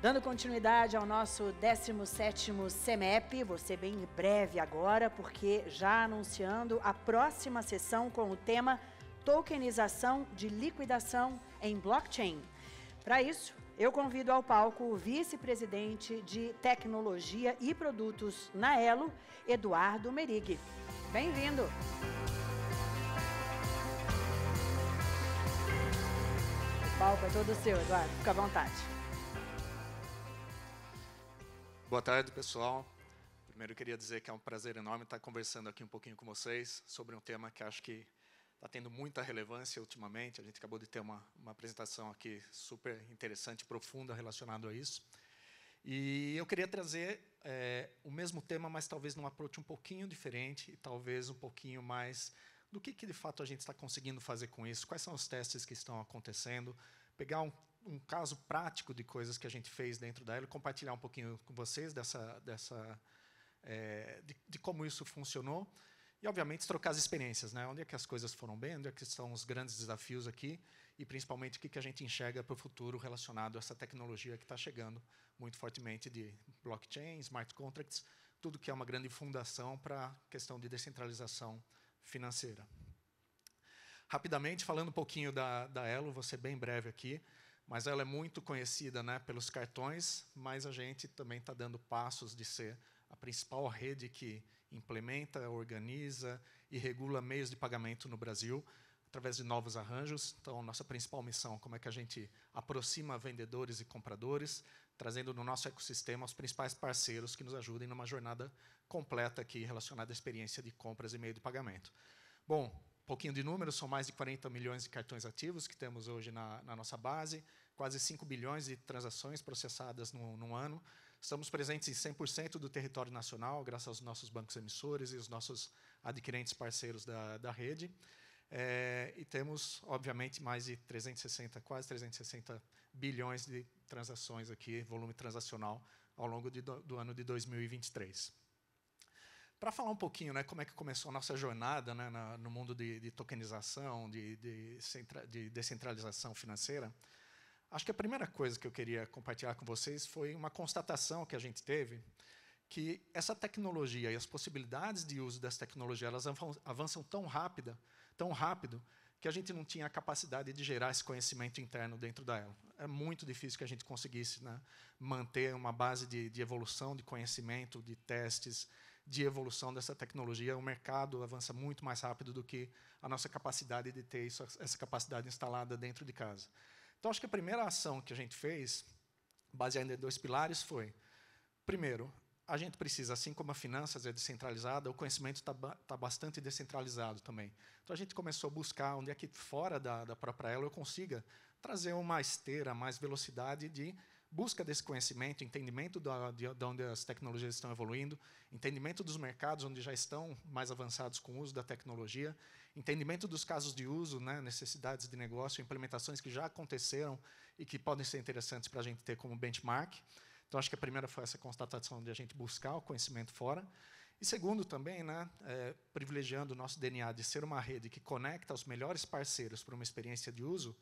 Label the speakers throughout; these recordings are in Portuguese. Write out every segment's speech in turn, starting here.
Speaker 1: Dando continuidade ao nosso 17º CEMEP, você bem em breve agora, porque já anunciando a próxima sessão com o tema Tokenização de liquidação em blockchain. Para isso, eu convido ao palco o vice-presidente de Tecnologia e Produtos na Elo, Eduardo Merig. Bem-vindo! O palco é todo seu, Eduardo. Fica à vontade.
Speaker 2: Boa tarde, pessoal. Primeiro, eu queria dizer que é um prazer enorme estar conversando aqui um pouquinho com vocês sobre um tema que acho que está tendo muita relevância ultimamente. A gente acabou de ter uma, uma apresentação aqui super interessante, profunda, relacionado a isso. E eu queria trazer é, o mesmo tema, mas talvez num approach um pouquinho diferente e talvez um pouquinho mais do que, que de fato a gente está conseguindo fazer com isso, quais são os testes que estão acontecendo, pegar um um caso prático de coisas que a gente fez dentro da Elo, compartilhar um pouquinho com vocês dessa, dessa, é, de, de, como isso funcionou e, obviamente, trocar as experiências, né? Onde é que as coisas foram bem, onde é que estão os grandes desafios aqui e, principalmente, o que, que a gente enxerga para o futuro relacionado a essa tecnologia que está chegando muito fortemente de blockchain, smart contracts, tudo que é uma grande fundação para a questão de descentralização financeira. Rapidamente, falando um pouquinho da, da Elo, vou ser bem breve aqui mas ela é muito conhecida né, pelos cartões, mas a gente também está dando passos de ser a principal rede que implementa, organiza e regula meios de pagamento no Brasil, através de novos arranjos. Então, nossa principal missão, como é que a gente aproxima vendedores e compradores, trazendo no nosso ecossistema os principais parceiros que nos ajudem numa jornada completa aqui relacionada à experiência de compras e meio de pagamento. Bom, pouquinho de números, são mais de 40 milhões de cartões ativos que temos hoje na, na nossa base, quase 5 bilhões de transações processadas no, no ano. Estamos presentes em 100% do território nacional, graças aos nossos bancos emissores e os nossos adquirentes parceiros da, da rede. É, e temos, obviamente, mais de 360, quase 360 bilhões de transações aqui, volume transacional, ao longo de, do, ano de 2023. Para falar um pouquinho né, como é que começou a nossa jornada né, na, no mundo de, de tokenização, de, de, de, descentralização financeira, acho que a primeira coisa que eu queria compartilhar com vocês foi uma constatação que a gente teve, que essa tecnologia e as possibilidades de uso dessa tecnologia elas avançam tão rápida, tão rápido, que a gente não tinha a capacidade de gerar esse conhecimento interno dentro dela. É muito difícil que a gente conseguisse né, manter uma base de, de evolução, de conhecimento, de testes, de evolução dessa tecnologia. O mercado avança muito mais rápido do que a nossa capacidade de ter isso, essa capacidade instalada dentro de casa. Então, acho que a primeira ação que a gente fez, baseada em dois pilares, foi, primeiro, a gente precisa, assim como a finanças é descentralizada, o conhecimento está tá bastante descentralizado também. Então, a gente começou a buscar onde é que, fora da, da própria Elo, eu consiga trazer uma esteira, mais velocidade de busca desse conhecimento, entendimento da, de, de onde as tecnologias estão evoluindo, entendimento dos mercados onde já estão mais avançados com o uso da tecnologia, entendimento dos casos de uso, né, necessidades de negócio, implementações que já aconteceram e que podem ser interessantes para a gente ter como benchmark. Então, acho que a primeira foi essa constatação de a gente buscar o conhecimento fora. E segundo também, né, é, privilegiando o nosso DNA de ser uma rede que conecta os melhores parceiros para uma experiência de uso,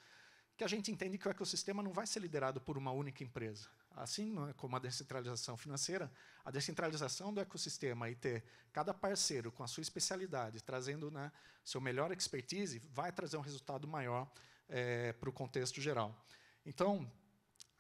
Speaker 2: que a gente entende que o ecossistema não vai ser liderado por uma única empresa. Assim é como a descentralização financeira, a descentralização do ecossistema e ter cada parceiro com a sua especialidade, trazendo né, seu melhor expertise, vai trazer um resultado maior é, para o contexto geral. Então,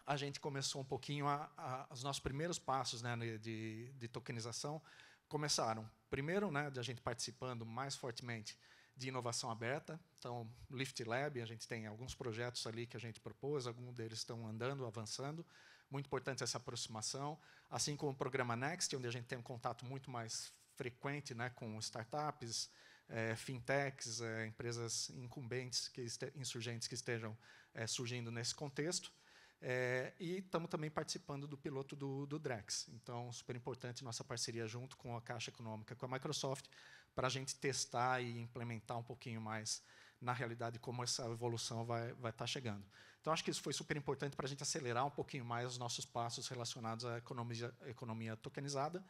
Speaker 2: a gente começou um pouquinho, a, a, os nossos primeiros passos né, de, de tokenização começaram, primeiro, né, de a gente participando mais fortemente de inovação aberta. Então, Lift Lab, a gente tem alguns projetos ali que a gente propôs, alguns deles estão andando, avançando. Muito importante essa aproximação. Assim como o programa Next, onde a gente tem um contato muito mais frequente né, com startups, é, fintechs, é, empresas incumbentes, que insurgentes que estejam é, surgindo nesse contexto. É, e estamos também participando do piloto do, do Drex. Então, super importante nossa parceria junto com a Caixa Econômica, com a Microsoft, para a gente testar e implementar um pouquinho mais na realidade como essa evolução vai, vai estar tá chegando. Então, acho que isso foi super importante para a gente acelerar um pouquinho mais os nossos passos relacionados à economia, economia tokenizada.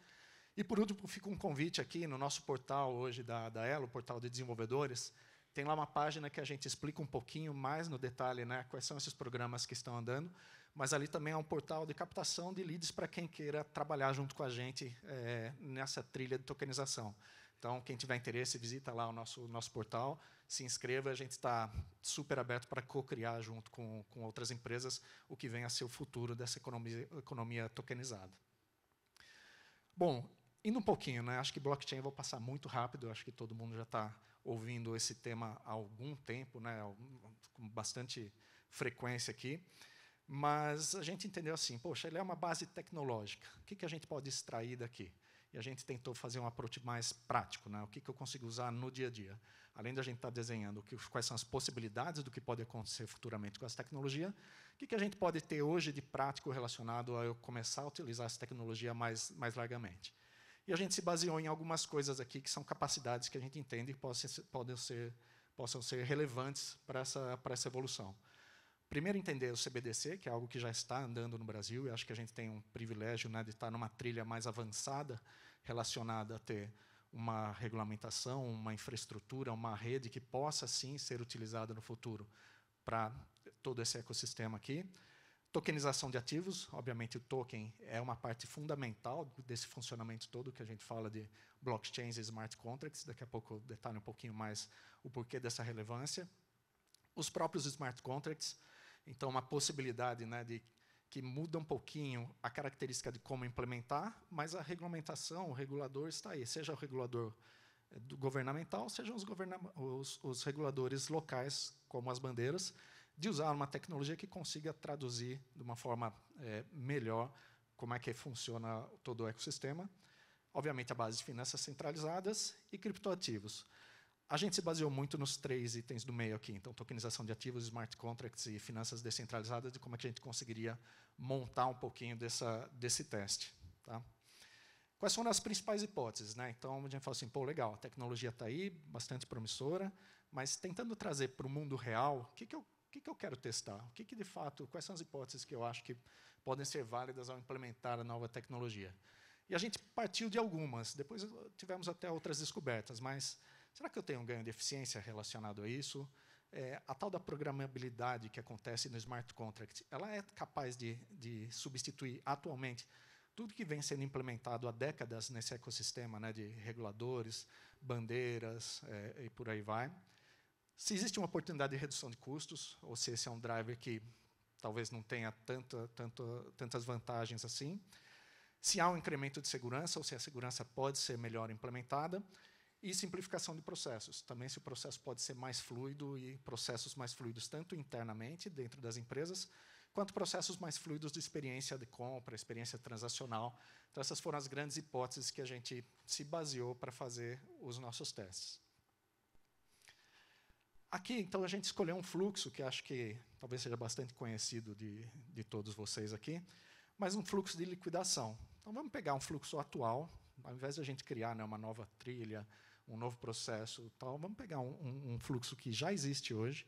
Speaker 2: E, por último, fica um convite aqui no nosso portal hoje da, da Elo, portal de desenvolvedores, tem lá uma página que a gente explica um pouquinho mais no detalhe né, quais são esses programas que estão andando, mas ali também é um portal de captação de leads para quem queira trabalhar junto com a gente é, nessa trilha de tokenização. Então, quem tiver interesse, visita lá o nosso, nosso portal, se inscreva, a gente está super aberto para co-criar junto com, com outras empresas o que vem a ser o futuro dessa economia, economia tokenizada. Bom, indo um pouquinho, né, acho que blockchain eu vou passar muito rápido, acho que todo mundo já está ouvindo esse tema há algum tempo, né, com bastante frequência aqui. Mas a gente entendeu assim, poxa, ele é uma base tecnológica. O que, que a gente pode extrair daqui? E a gente tentou fazer um approach mais prático, né? O que, que eu consigo usar no dia a dia? Além da gente estar tá desenhando que, quais são as possibilidades do que pode acontecer futuramente com essa tecnologia, o que, que a gente pode ter hoje de prático relacionado a eu começar a utilizar essa tecnologia mais, mais largamente? E a gente se baseou em algumas coisas aqui que são capacidades que a gente entende que possam ser, podem ser, possam ser relevantes para essa, para essa evolução. Primeiro, entender o CBDC, que é algo que já está andando no Brasil, e acho que a gente tem um privilégio né, de estar numa trilha mais avançada relacionada a ter uma regulamentação, uma infraestrutura, uma rede que possa, sim, ser utilizada no futuro para todo esse ecossistema aqui. Tokenização de ativos, obviamente o token é uma parte fundamental desse funcionamento todo que a gente fala de blockchains e smart contracts, daqui a pouco eu detalho um pouquinho mais o porquê dessa relevância. Os próprios smart contracts, então, uma possibilidade né, de que muda um pouquinho a característica de como implementar, mas a regulamentação, o regulador está aí, seja o regulador eh, governamental, sejam os, os, os reguladores locais, como as bandeiras, de usar uma tecnologia que consiga traduzir de uma forma é, melhor como é que funciona todo o ecossistema. Obviamente, a base de finanças centralizadas e criptoativos. A gente se baseou muito nos três itens do meio aqui, então tokenização de ativos, smart contracts e finanças descentralizadas, de como é que a gente conseguiria montar um pouquinho dessa, desse teste. Tá? Quais foram as principais hipóteses? Né? Então, a gente falou assim, pô, legal, a tecnologia está aí, bastante promissora, mas tentando trazer para o mundo real, o que, que, eu, que, que eu quero testar? O que, que, de fato, quais são as hipóteses que eu acho que podem ser válidas ao implementar a nova tecnologia? E a gente partiu de algumas, depois tivemos até outras descobertas, mas Será que eu tenho um ganho de eficiência relacionado a isso? É, a tal da programabilidade que acontece no smart contract, ela é capaz de, de substituir atualmente tudo que vem sendo implementado há décadas nesse ecossistema né, de reguladores, bandeiras é, e por aí vai. Se existe uma oportunidade de redução de custos, ou se esse é um driver que talvez não tenha tanta, tanto, tantas vantagens assim. Se há um incremento de segurança, ou se a segurança pode ser melhor implementada. E simplificação de processos. Também se o processo pode ser mais fluido e processos mais fluidos tanto internamente, dentro das empresas, quanto processos mais fluidos de experiência de compra, experiência transacional. Então, essas foram as grandes hipóteses que a gente se baseou para fazer os nossos testes. Aqui, então, a gente escolheu um fluxo que acho que talvez seja bastante conhecido de, de todos vocês aqui, mas um fluxo de liquidação. Então, vamos pegar um fluxo atual, ao invés de a gente criar né, uma nova trilha, um novo processo, tal, vamos pegar um, um, fluxo que já existe hoje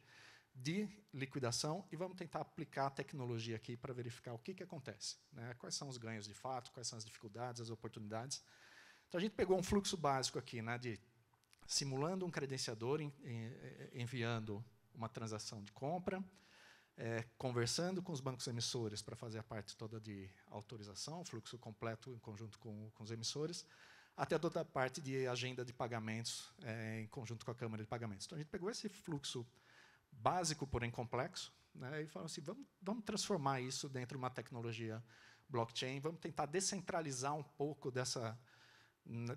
Speaker 2: de liquidação e vamos tentar aplicar a tecnologia aqui para verificar o que, que acontece. Né? Quais são os ganhos de fato, quais são as dificuldades, as oportunidades. Então, a gente pegou um fluxo básico aqui, né, de simulando um credenciador, enviando uma transação de compra, é, conversando com os bancos emissores para fazer a parte toda de autorização, fluxo completo em conjunto com, com os emissores, até toda a parte de agenda de pagamentos é, em conjunto com a Câmara de Pagamentos. Então, a gente pegou esse fluxo básico, porém complexo, né, e falou assim, vamos, vamos transformar isso dentro de uma tecnologia blockchain, vamos tentar descentralizar um pouco dessa,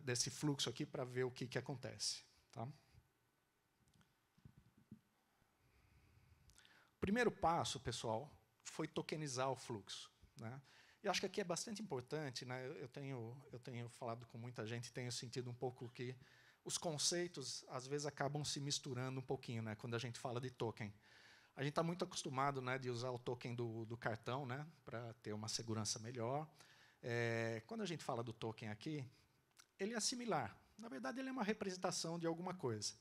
Speaker 2: desse fluxo aqui para ver o que, que acontece. Tá? Primeiro passo, pessoal, foi tokenizar o fluxo. Né? E acho que aqui é bastante importante, né? eu, tenho, eu tenho falado com muita gente, tenho sentido um pouco que os conceitos, às vezes, acabam se misturando um pouquinho né? quando a gente fala de token. A gente está muito acostumado né, de usar o token do, do cartão né, para ter uma segurança melhor. É, quando a gente fala do token aqui, ele é similar. Na verdade, ele é uma representação de alguma coisa.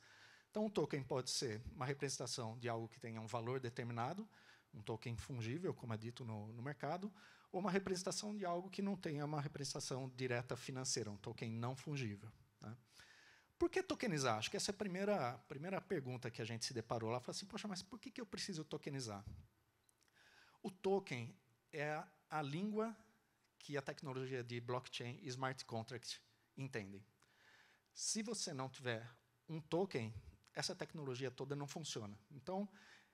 Speaker 2: Então, um token pode ser uma representação de algo que tenha um valor determinado, um token fungível, como é dito no, no mercado, ou uma representação de algo que não tenha uma representação direta financeira, um token não fungível. Tá? Por que tokenizar? Acho que essa é a primeira, primeira pergunta que a gente se deparou lá. Falou assim, poxa, mas por que, que eu preciso tokenizar? O token é a, a língua que a tecnologia de blockchain e smart contract entendem. Se você não tiver um token, essa tecnologia toda não funciona. Então,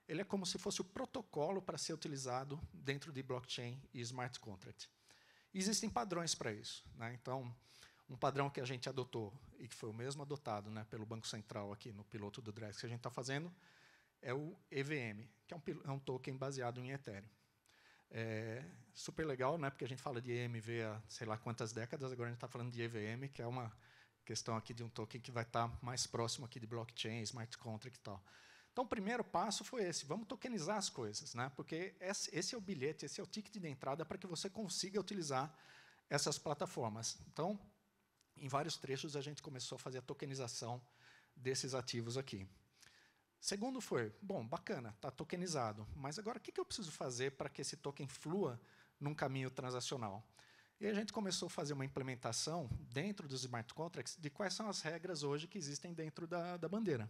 Speaker 2: ele é como se fosse o protocolo para ser utilizado dentro de blockchain e smart contract. Existem padrões para isso. Né? Então, um padrão que a gente adotou, e que foi o mesmo adotado né, pelo Banco Central aqui no piloto do Drex que a gente está fazendo, é o EVM, que é um, é um token baseado em Ethereum. É super legal, né, porque a gente fala de EMV há sei lá quantas décadas, agora a gente está falando de EVM, que é uma questão aqui de um token que vai estar tá mais próximo aqui de blockchain, smart contract e tal. Então, o primeiro passo foi esse, vamos tokenizar as coisas, né? porque esse é o bilhete, esse é o ticket de entrada para que você consiga utilizar essas plataformas. Então, em vários trechos, a gente começou a fazer a tokenização desses ativos aqui. Segundo foi, bom, bacana, está tokenizado, mas agora o que, que eu preciso fazer para que esse token flua num caminho transacional? E a gente começou a fazer uma implementação dentro dos smart contracts de quais são as regras hoje que existem dentro da, da bandeira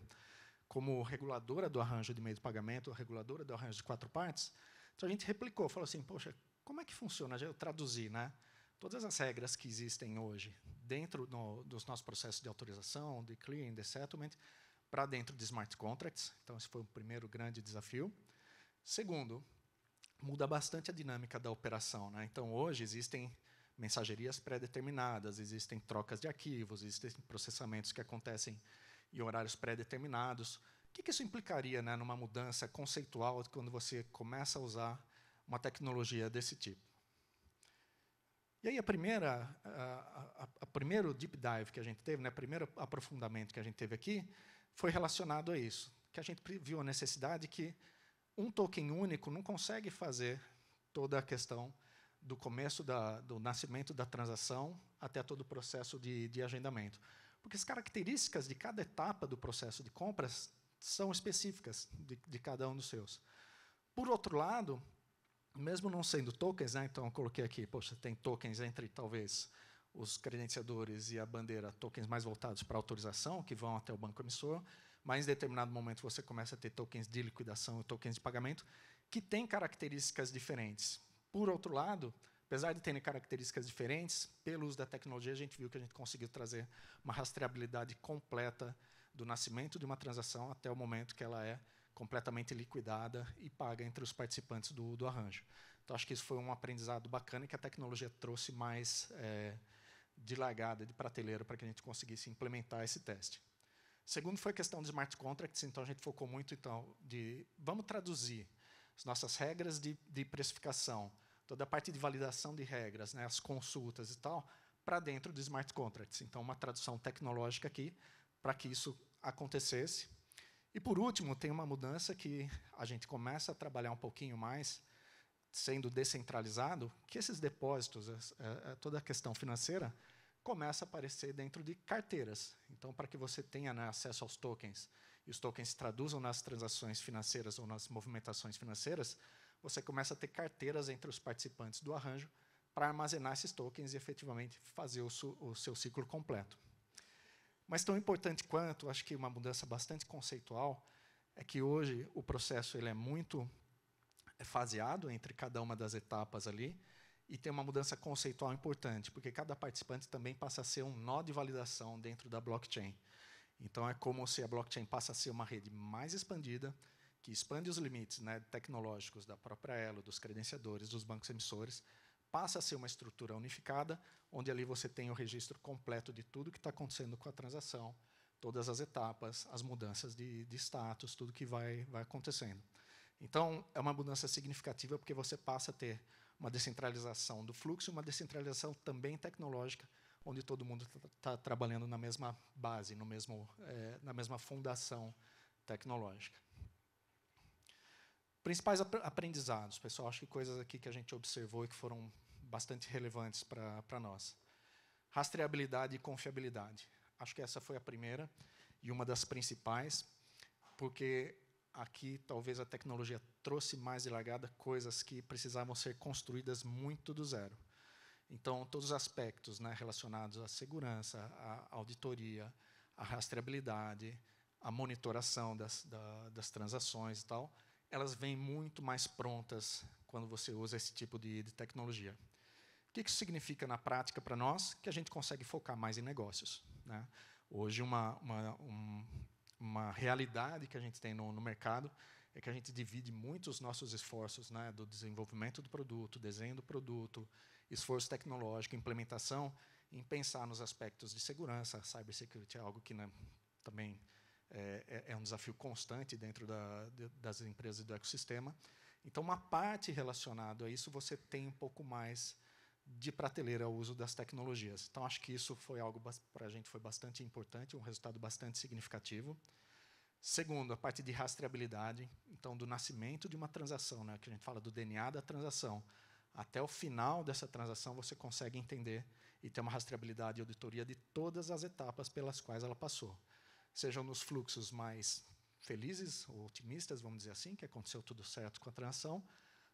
Speaker 2: como reguladora do arranjo de meio de pagamento, reguladora do arranjo de quatro partes. Então a gente replicou, falou assim, poxa, como é que funciona? Eu traduzi, né? Todas as regras que existem hoje dentro no, dos nossos processos de autorização, de clearing, de settlement, para dentro de smart contracts. Então esse foi o primeiro grande desafio. Segundo, muda bastante a dinâmica da operação. Né? Então hoje existem mensagerias pré-determinadas, existem trocas de arquivos, existem processamentos que acontecem e horários pré-determinados. O que, isso implicaria né, numa mudança conceitual quando você começa a usar uma tecnologia desse tipo? E aí a primeira, a, a, a primeiro deep dive que a gente teve, né, primeiro aprofundamento que a gente teve aqui, foi relacionado a isso, que a gente viu a necessidade que um token único não consegue fazer toda a questão do começo da, do nascimento da transação até todo o processo de, de agendamento. Porque as características de cada etapa do processo de compras são específicas de, de cada um dos seus. Por outro lado, mesmo não sendo tokens, né, então coloquei aqui, poxa, tem tokens entre talvez os credenciadores e a bandeira, tokens mais voltados para autorização, que vão até o banco emissor, mas em determinado momento você começa a ter tokens de liquidação e tokens de pagamento, que têm características diferentes. Por outro lado, Apesar de terem características diferentes, pelo uso da tecnologia, a gente viu que a gente conseguiu trazer uma rastreabilidade completa do nascimento de uma transação até o momento que ela é completamente liquidada e paga entre os participantes do, do arranjo. Então, acho que isso foi um aprendizado bacana que a tecnologia trouxe mais é, de largada, de prateleira, para que a gente conseguisse implementar esse teste. Segundo foi a questão de smart contracts, então a gente focou muito então de vamos traduzir as nossas regras de, de precificação toda a parte de validação de regras, né, as consultas e tal, para dentro do smart contracts. Então, uma tradução tecnológica aqui para que isso acontecesse. E, por último, tem uma mudança que a gente começa a trabalhar um pouquinho mais, sendo descentralizado, que esses depósitos, toda a questão financeira, começa a aparecer dentro de carteiras. Então, para que você tenha né, acesso aos tokens, e os tokens se traduzam nas transações financeiras ou nas movimentações financeiras, você começa a ter carteiras entre os participantes do arranjo para armazenar esses tokens e efetivamente fazer o, o seu ciclo completo. Mas tão importante quanto, acho que uma mudança bastante conceitual, é que hoje o processo ele é muito é faseado entre cada uma das etapas ali e tem uma mudança conceitual importante, porque cada participante também passa a ser um nó de validação dentro da blockchain. Então é como se a blockchain passa a ser uma rede mais expandida, que expande os limites né, tecnológicos da própria Elo, dos credenciadores, dos bancos emissores, passa a ser uma estrutura unificada, onde ali você tem o registro completo de tudo que está acontecendo com a transação, todas as etapas, as mudanças de, de status, tudo que vai, vai acontecendo. Então, é uma mudança significativa porque você passa a ter uma descentralização do fluxo, uma descentralização também tecnológica, onde todo mundo está tá trabalhando na mesma base, no mesmo, é, na mesma fundação tecnológica. Principais aprendizados, pessoal, acho que coisas aqui que a gente observou e que foram bastante relevantes para nós. Rastreabilidade e confiabilidade. Acho que essa foi a primeira e uma das principais, porque aqui talvez a tecnologia trouxe mais de largada coisas que precisavam ser construídas muito do zero. Então, todos os aspectos né, relacionados à segurança, à auditoria, à rastreabilidade, à monitoração das, da, das transações e tal, elas vêm muito mais prontas quando você usa esse tipo de, de tecnologia. O que isso significa na prática para nós? Que a gente consegue focar mais em negócios. Né? Hoje, uma, uma, um, uma realidade que a gente tem no, no mercado é que a gente divide muito os nossos esforços né, do desenvolvimento do produto, desenho do produto, esforço tecnológico, implementação, em pensar nos aspectos de segurança. Cybersecurity é algo que né, também é, é, é, um desafio constante dentro da, das empresas do ecossistema. Então, uma parte relacionada a isso, você tem um pouco mais de prateleira ao uso das tecnologias. Então, acho que isso foi algo para a gente foi bastante importante, um resultado bastante significativo. Segundo, a parte de rastreabilidade, então do nascimento de uma transação, né, que a gente fala do DNA da transação, até o final dessa transação você consegue entender e ter uma rastreabilidade e auditoria de todas as etapas pelas quais ela passou. Sejam nos fluxos mais felizes ou otimistas, vamos dizer assim, que aconteceu tudo certo com a transação,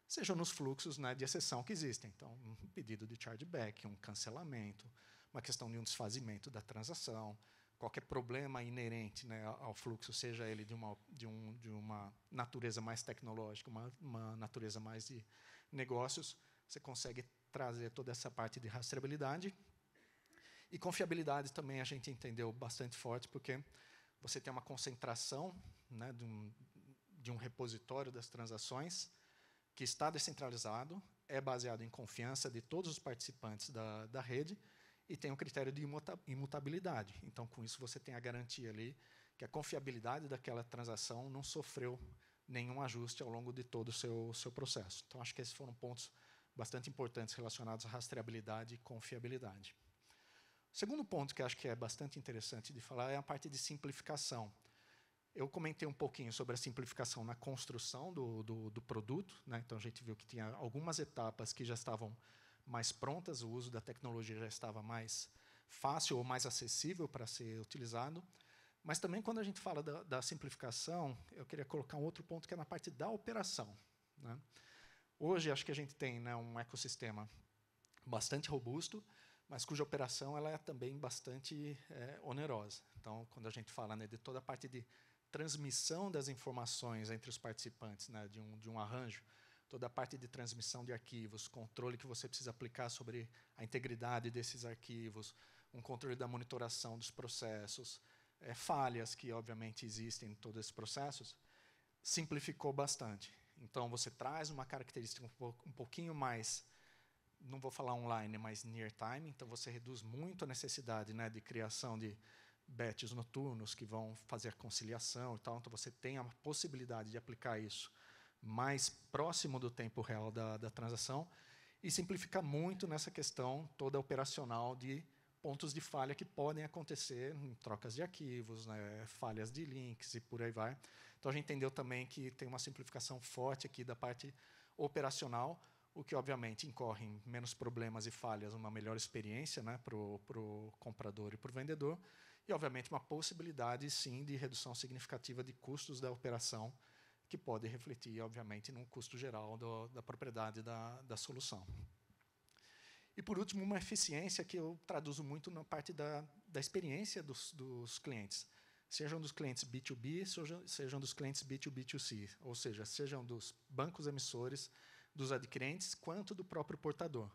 Speaker 2: sejam nos fluxos né, de exceção que existem. Então, um pedido de chargeback, um cancelamento, uma questão de um desfazimento da transação, qualquer problema inerente né, ao fluxo, seja ele de uma, de, um, de uma natureza mais tecnológica, uma, uma natureza mais de negócios, você consegue trazer toda essa parte de rastreabilidade. E confiabilidade também a gente entendeu bastante forte, porque você tem uma concentração né, de, um, de um repositório das transações que está descentralizado, é baseado em confiança de todos os participantes da, da rede, e tem um critério de imutabilidade. Então, com isso, você tem a garantia ali que a confiabilidade daquela transação não sofreu nenhum ajuste ao longo de todo o seu, seu processo. Então, acho que esses foram pontos bastante importantes relacionados à rastreabilidade e confiabilidade. O segundo ponto que acho que é bastante interessante de falar é a parte de simplificação. Eu comentei um pouquinho sobre a simplificação na construção do, do, do produto. Né? Então, a gente viu que tinha algumas etapas que já estavam mais prontas, o uso da tecnologia já estava mais fácil ou mais acessível para ser utilizado. Mas também, quando a gente fala da, da, simplificação, eu queria colocar um outro ponto que é na parte da operação. Né? Hoje, acho que a gente tem né, um ecossistema bastante robusto, mas cuja operação ela é também bastante é, onerosa. Então, quando a gente fala né, de toda a parte de transmissão das informações entre os participantes, né, de, um, de um arranjo, toda a parte de transmissão de arquivos, controle que você precisa aplicar sobre a integridade desses arquivos, um controle da monitoração dos processos, é, falhas que, obviamente, existem em todos esses processos, simplificou bastante. Então, você traz uma característica um pouquinho mais, não vou falar online, mas near time, então você reduz muito a necessidade né, de criação de batches noturnos que vão fazer a conciliação e tal, então você tem a possibilidade de aplicar isso mais próximo do tempo real da, da transação e simplifica muito nessa questão toda operacional de pontos de falha que podem acontecer em trocas de arquivos, né, falhas de links e por aí vai. Então a gente entendeu também que tem uma simplificação forte aqui da parte operacional, o que obviamente incorre em menos problemas e falhas, uma melhor experiência né, para o comprador e para o vendedor, e obviamente uma possibilidade sim de redução significativa de custos da operação que pode refletir, obviamente, no custo geral do, da propriedade da, da solução. E, por último, uma eficiência que eu traduzo muito na parte da, da experiência dos, dos clientes. Sejam dos clientes B2B, sejam, sejam dos clientes B2B2C, ou seja, sejam dos bancos emissores, dos adquirentes, quanto do próprio portador.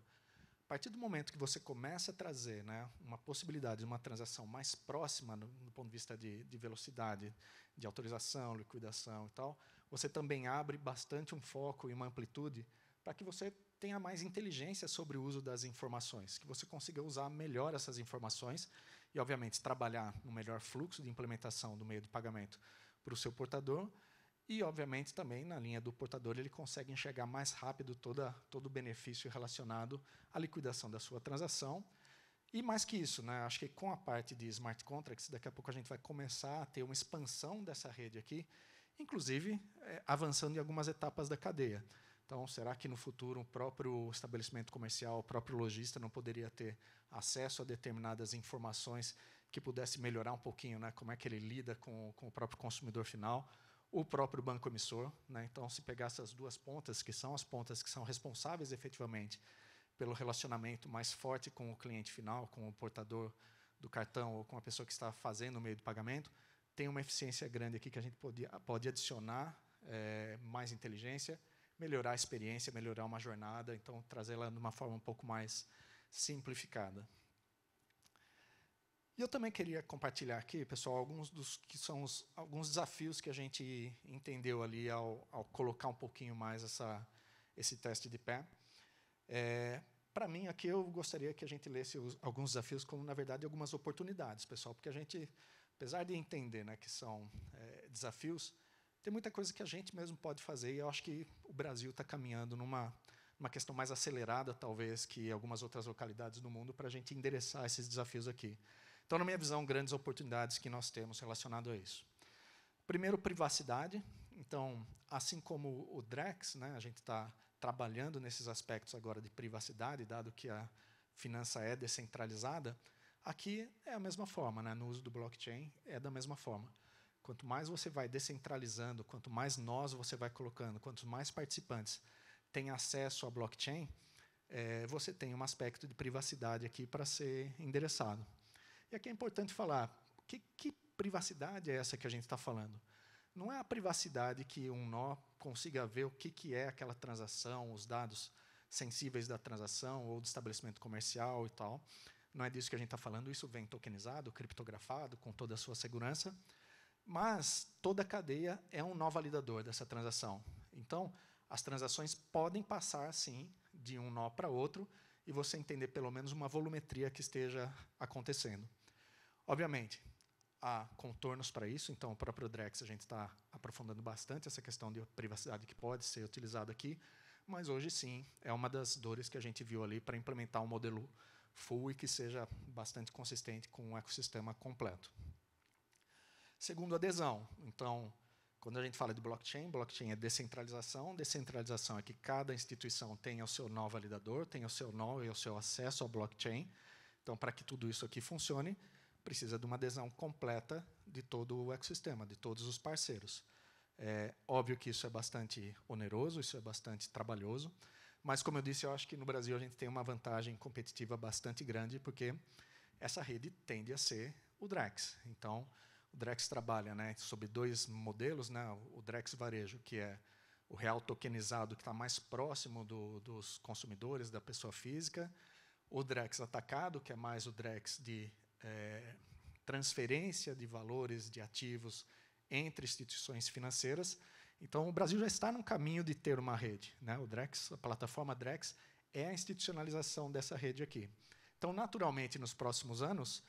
Speaker 2: A partir do momento que você começa a trazer né, uma possibilidade de uma transação mais próxima, no, no ponto de vista de, de velocidade, de autorização, liquidação e tal, você também abre bastante um foco e uma amplitude para que você tenha mais inteligência sobre o uso das informações, que você consiga usar melhor essas informações e, obviamente, trabalhar no melhor fluxo de implementação do meio de pagamento para o seu portador e, obviamente, também na linha do portador ele consegue enxergar mais rápido toda, todo o benefício relacionado à liquidação da sua transação. E mais que isso, né, acho que com a parte de smart contracts, daqui a pouco a gente vai começar a ter uma expansão dessa rede aqui, inclusive é, avançando em algumas etapas da cadeia. Então, será que no futuro o próprio estabelecimento comercial, o próprio lojista não poderia ter acesso a determinadas informações que pudesse melhorar um pouquinho, né, como é que ele lida com, com o próprio consumidor final, o próprio banco emissor. Né? Então, se pegar essas duas pontas, que são as pontas que são responsáveis efetivamente pelo relacionamento mais forte com o cliente final, com o portador do cartão ou com a pessoa que está fazendo o meio de pagamento, tem uma eficiência grande aqui que a gente pode, pode adicionar é, mais inteligência, melhorar a experiência, melhorar uma jornada, então trazê-la de uma forma um pouco mais simplificada. E eu também queria compartilhar aqui, pessoal, alguns dos que são os, alguns desafios que a gente entendeu ali ao, ao colocar um pouquinho mais essa, esse teste de pé. É, Para mim, aqui eu gostaria que a gente lesse os, alguns desafios como, na verdade, algumas oportunidades, pessoal, porque a gente, apesar de entender né, que são é, desafios, tem muita coisa que a gente mesmo pode fazer, e eu acho que o Brasil está caminhando numa uma questão mais acelerada, talvez, que algumas outras localidades do mundo, para a gente endereçar esses desafios aqui. Então, na minha visão, grandes oportunidades que nós temos relacionado a isso. Primeiro, privacidade. Então, assim como o Drex, né, a gente está trabalhando nesses aspectos agora de privacidade, dado que a finança é descentralizada, aqui é a mesma forma, né, no uso do blockchain é da mesma forma. Quanto mais você vai descentralizando, quanto mais nós você vai colocando, quanto mais participantes têm acesso à blockchain, é, você tem um aspecto de privacidade aqui para ser endereçado. E aqui é importante falar, que, que privacidade é essa que a gente está falando? Não é a privacidade que um nó consiga ver o que, que é aquela transação, os dados sensíveis da transação ou do estabelecimento comercial e tal. Não é disso que a gente está falando, isso vem tokenizado, criptografado, com toda a sua segurança. Mas toda a cadeia é um nó validador dessa transação. Então, as transações podem passar, sim, de um nó para outro, e você entender pelo menos uma volumetria que esteja acontecendo. Obviamente, há contornos para isso, então o próprio Drex a gente está aprofundando bastante essa questão de privacidade que pode ser utilizada aqui, mas hoje sim é uma das dores que a gente viu ali para implementar um modelo full e que seja bastante consistente com um ecossistema completo. Segundo, adesão. Então, quando a gente fala de blockchain, blockchain é descentralização. Descentralização é que cada instituição tenha o seu nó validador, tenha o seu nó e o seu acesso ao blockchain. Então, para que tudo isso aqui funcione, precisa de uma adesão completa de todo o ecossistema, de todos os parceiros. É óbvio que isso é bastante oneroso, isso é bastante trabalhoso, mas, como eu disse, eu acho que no Brasil a gente tem uma vantagem competitiva bastante grande, porque essa rede tende a ser o Drex. Então, o Drex trabalha né, sobre dois modelos, né, o Drex Varejo, que é o real tokenizado, que está mais próximo do, dos consumidores, da pessoa física, o Drex Atacado, que é mais o Drex de é, transferência de valores de ativos entre instituições financeiras. Então, o Brasil já está no caminho de ter uma rede. Né? O Drex, a plataforma Drex, é a institucionalização dessa rede aqui. Então, naturalmente, nos próximos anos,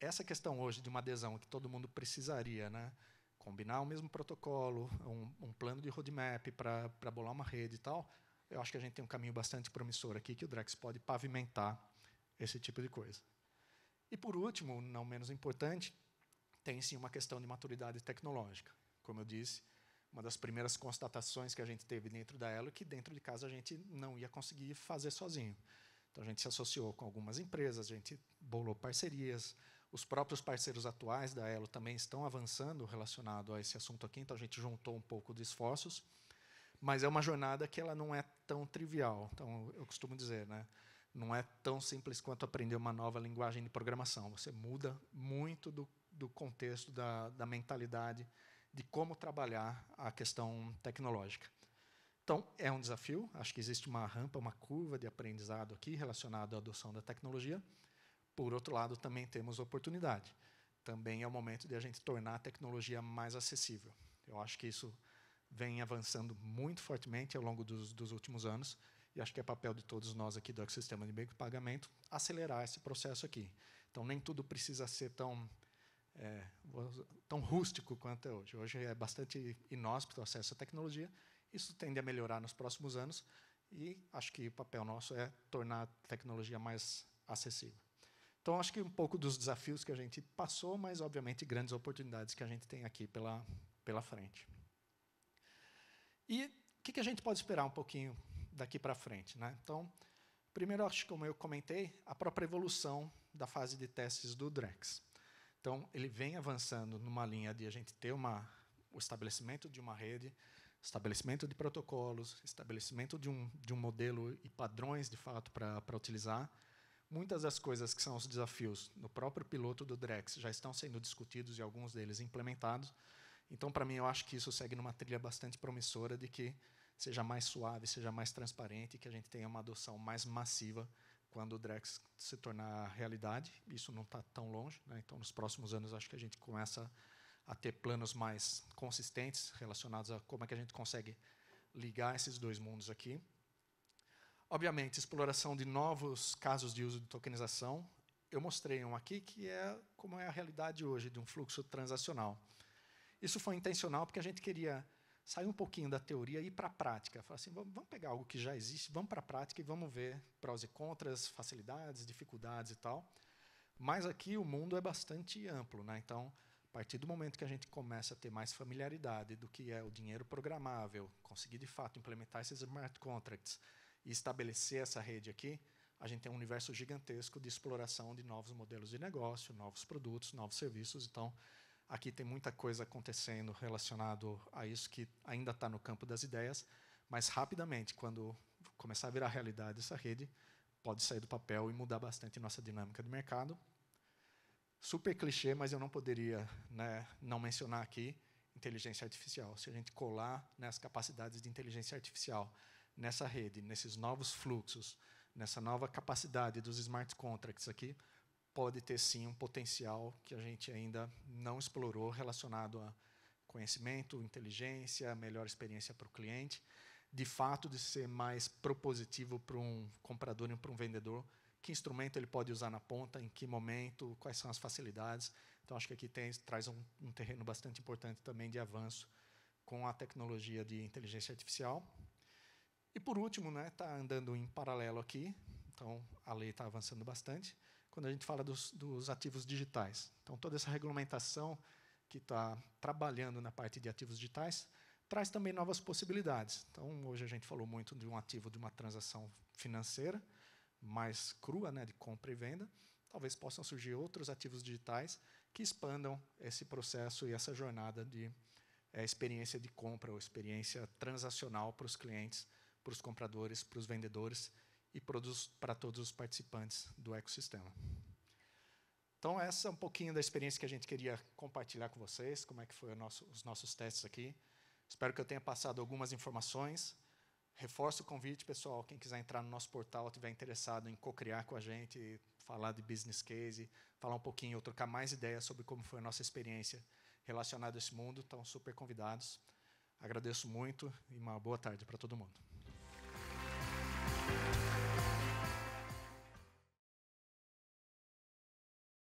Speaker 2: essa questão hoje de uma adesão que todo mundo precisaria, né? combinar o mesmo protocolo, um, um plano de roadmap para bolar uma rede e tal, eu acho que a gente tem um caminho bastante promissor aqui que o Drex pode pavimentar esse tipo de coisa. E, por último, não menos importante, tem sim uma questão de maturidade tecnológica. Como eu disse, uma das primeiras constatações que a gente teve dentro da Elo é que dentro de casa a gente não ia conseguir fazer sozinho. Então a gente se associou com algumas empresas, a gente bolou parcerias. Os próprios parceiros atuais da Elo também estão avançando relacionado a esse assunto aqui, então a gente juntou um pouco de esforços. Mas é uma jornada que ela não é tão trivial. Então eu costumo dizer, né? Não é tão simples quanto aprender uma nova linguagem de programação. Você muda muito do, do contexto, da, da mentalidade, de como trabalhar a questão tecnológica. Então, é um desafio. Acho que existe uma rampa, uma curva de aprendizado aqui relacionada à adoção da tecnologia. Por outro lado, também temos oportunidade. Também é o momento de a gente tornar a tecnologia mais acessível. Eu acho que isso vem avançando muito fortemente ao longo dos, dos últimos anos e acho que é papel de todos nós aqui do ecossistema de meio de pagamento acelerar esse processo aqui. Então, nem tudo precisa ser tão, é, tão rústico quanto é hoje. Hoje é bastante inóspito o acesso à tecnologia. Isso tende a melhorar nos próximos anos e acho que o papel nosso é tornar a tecnologia mais acessível. Então, acho que um pouco dos desafios que a gente passou, mas, obviamente, grandes oportunidades que a gente tem aqui pela, pela frente. E o que, que a gente pode esperar um pouquinho daqui para frente. Né? Então, primeiro, acho como eu comentei, a própria evolução da fase de testes do Drex. Então, ele vem avançando numa linha de a gente ter uma, o estabelecimento de uma rede, estabelecimento de protocolos, estabelecimento de um, de um modelo e padrões, de fato, para utilizar. Muitas das coisas que são os desafios no próprio piloto do Drex já estão sendo discutidos e alguns deles implementados. Então, para mim, eu acho que isso segue numa trilha bastante promissora de que seja mais suave, seja mais transparente, que a gente tenha uma adoção mais massiva quando o Drex se tornar realidade. Isso não está tão longe, né? então nos próximos anos acho que a gente começa a ter planos mais consistentes relacionados a como é que a gente consegue ligar esses dois mundos aqui. Obviamente, exploração de novos casos de uso de tokenização. Eu mostrei um aqui que é como é a realidade hoje de um fluxo transacional. Isso foi intencional porque a gente queria sair um pouquinho da teoria e ir para a prática. Falar assim, vamos pegar algo que já existe, vamos para a prática e vamos ver prós e contras, facilidades, dificuldades e tal. Mas aqui o mundo é bastante amplo, né? Então, a partir do momento que a gente começa a ter mais familiaridade do que é o dinheiro programável, conseguir de fato implementar esses smart contracts e estabelecer essa rede aqui, a gente tem um universo gigantesco de exploração de novos modelos de negócio, novos produtos, novos serviços. Então, Aqui tem muita coisa acontecendo relacionado a isso que ainda está no campo das ideias, mas rapidamente, quando começar a virar realidade essa rede, pode sair do papel e mudar bastante nossa dinâmica de mercado. Super clichê, mas eu não poderia né, não mencionar aqui inteligência artificial. Se a gente colar né, as capacidades de inteligência artificial nessa rede, nesses novos fluxos, nessa nova capacidade dos smart contracts aqui, pode ter sim um potencial que a gente ainda não explorou relacionado a conhecimento, inteligência, melhor experiência para o cliente, de fato de ser mais propositivo para um comprador e para um vendedor, que instrumento ele pode usar na ponta, em que momento, quais são as facilidades. Então acho que aqui tem, traz um, um terreno bastante importante também de avanço com a tecnologia de inteligência artificial. E por último, está né, andando em paralelo aqui, então a lei está avançando bastante quando a gente fala dos, dos ativos digitais. Então, toda essa regulamentação que está trabalhando na parte de ativos digitais traz também novas possibilidades. Então, hoje a gente falou muito de um ativo de uma transação financeira mais crua, né, de compra e venda. Talvez possam surgir outros ativos digitais que expandam esse processo e essa jornada de é, experiência de compra ou experiência transacional para os clientes, para os compradores, para os vendedores e para todos os participantes do ecossistema. Então, essa é um pouquinho da experiência que a gente queria compartilhar com vocês, como é que foram nosso, os nossos testes aqui. Espero que eu tenha passado algumas informações. Reforço o convite, pessoal, quem quiser entrar no nosso portal, estiver interessado em co-criar com a gente, falar de business case, falar um pouquinho, ou trocar mais ideias sobre como foi a nossa experiência relacionada a esse mundo, estão super convidados. Agradeço muito e uma boa tarde para todo mundo. あ!